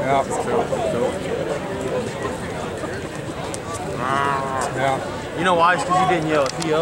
Yeah. Yeah. You know why? It's because you didn't yell. If he yelled,